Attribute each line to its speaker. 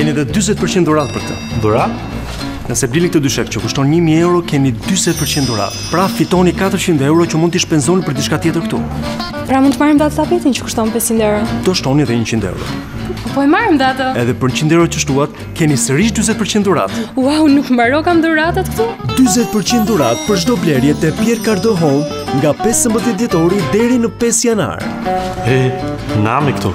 Speaker 1: Keni dhe 40% dhuratë për këtë.
Speaker 2: Dhuratë?
Speaker 1: Nëse blini këtë dyshek që kushton 1000 euro, keni 40% dhuratë. Pra fitoni 400 euro që mund t'i shpenzoni për diçka tjetër këtu.
Speaker 3: Pra mund të marrim dhe atë tapetin që kushton 500 euro.
Speaker 1: Do shtoni edhe 100 euro.
Speaker 3: Po e marrim dhe atë.
Speaker 1: Edhe për 100 euro që shtuat, keni sërish 40% dhuratë.
Speaker 3: Wow, nuk mbarokan dhuratat këtu?
Speaker 1: 40% dhuratë për çdo blerje te Pierre Cardin Home nga 15 dhjetori deri në 5 janar.
Speaker 2: E, nami këtu.